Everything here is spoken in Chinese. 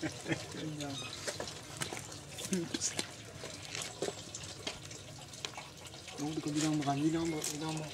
这样。Nung di ko bilang makan, bilang mo, bilang mo.